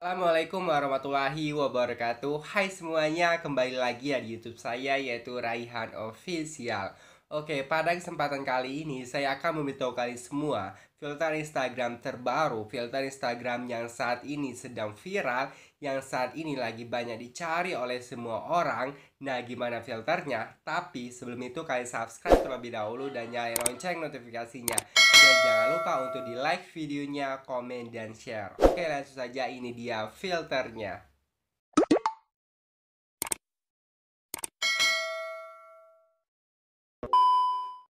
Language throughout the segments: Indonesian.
Assalamualaikum warahmatullahi wabarakatuh Hai semuanya, kembali lagi ya di youtube saya yaitu Raihan Official Oke, pada kesempatan kali ini saya akan memberitahu kalian semua filter Instagram terbaru, filter Instagram yang saat ini sedang viral, yang saat ini lagi banyak dicari oleh semua orang. Nah, gimana filternya? Tapi sebelum itu kalian subscribe terlebih dahulu dan nyalain lonceng notifikasinya. Dan jangan lupa untuk di like videonya, komen, dan share. Oke, langsung saja ini dia filternya.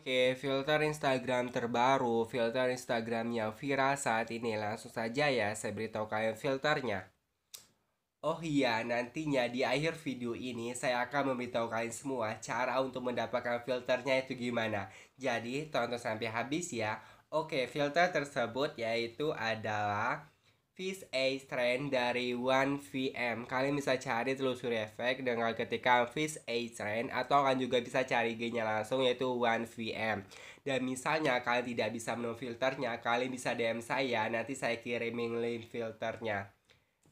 Oke, filter Instagram terbaru, filter Instagram yang viral saat ini. Langsung saja ya, saya beritahu kalian filternya. Oh iya, nantinya di akhir video ini saya akan memberitahu kalian semua cara untuk mendapatkan filternya itu gimana. Jadi, tonton sampai habis ya. Oke, filter tersebut yaitu adalah Fish Age Trend dari 1VM Kalian bisa cari telusuri efek dengan ketika Fish Age Trend Atau kalian juga bisa cari G-nya langsung yaitu 1VM Dan misalnya kalian tidak bisa menu filternya Kalian bisa DM saya Nanti saya kirimin link filternya.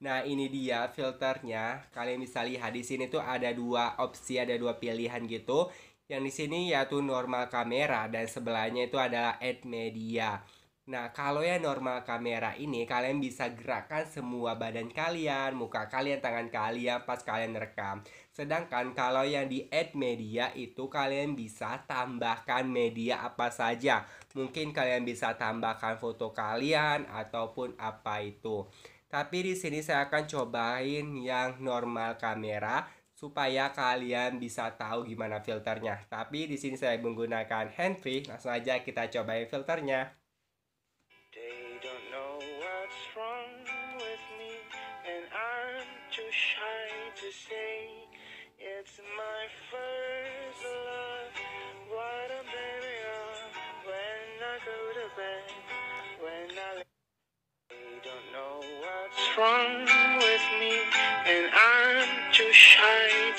Nah ini dia filternya. Kalian bisa lihat di sini tuh ada dua opsi Ada dua pilihan gitu Yang di sini yaitu normal kamera Dan sebelahnya itu adalah add media Nah, kalau yang normal kamera ini, kalian bisa gerakkan semua badan kalian, muka kalian, tangan kalian pas kalian rekam. Sedangkan kalau yang di add media itu kalian bisa tambahkan media apa saja. Mungkin kalian bisa tambahkan foto kalian ataupun apa itu. Tapi di sini saya akan cobain yang normal kamera supaya kalian bisa tahu gimana filternya. Tapi di sini saya menggunakan hand free, langsung aja kita cobain filternya.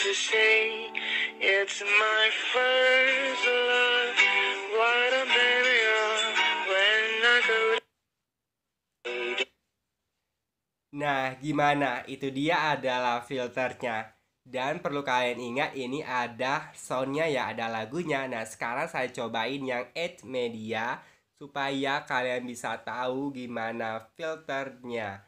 To say it's my first love. What a baby when I go Nah, gimana? Itu dia adalah filternya. Dan perlu kalian ingat ini ada soundnya ya, ada lagunya. Nah, sekarang saya cobain yang Add Media supaya kalian bisa tahu gimana filternya.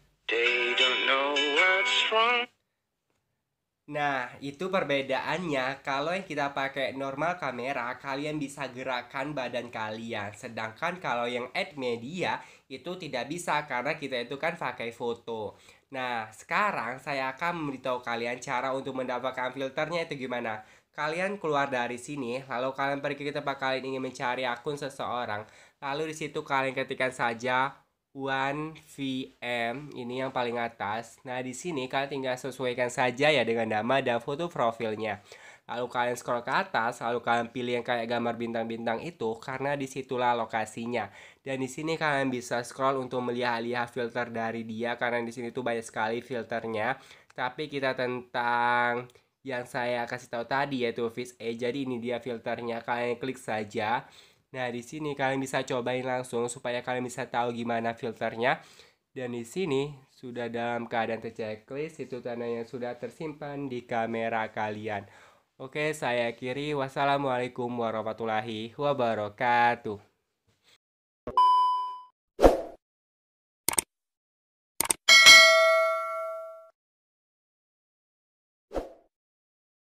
Nah, itu perbedaannya. Kalau yang kita pakai normal kamera, kalian bisa gerakan badan kalian. Sedangkan kalau yang add media, itu tidak bisa karena kita itu kan pakai foto. Nah, sekarang saya akan memberitahu kalian cara untuk mendapatkan filternya itu gimana. Kalian keluar dari sini, lalu kalian pergi ke tempat kalian ingin mencari akun seseorang. Lalu di situ kalian ketikkan saja 1VM ini yang paling atas. Nah, di sini kalian tinggal sesuaikan saja ya dengan nama dan foto profilnya. Lalu kalian scroll ke atas, lalu kalian pilih yang kayak gambar bintang-bintang itu karena di situlah lokasinya. Dan di sini kalian bisa scroll untuk melihat-lihat filter dari dia karena di sini tuh banyak sekali filternya. Tapi kita tentang yang saya kasih tahu tadi yaitu Fish A. Jadi ini dia filternya. Kalian klik saja. Nah, di sini kalian bisa cobain langsung supaya kalian bisa tahu gimana filternya. Dan di sini sudah dalam keadaan terchecklist, itu tanda yang sudah tersimpan di kamera kalian. Oke, saya kiri. Wassalamualaikum warahmatullahi wabarakatuh.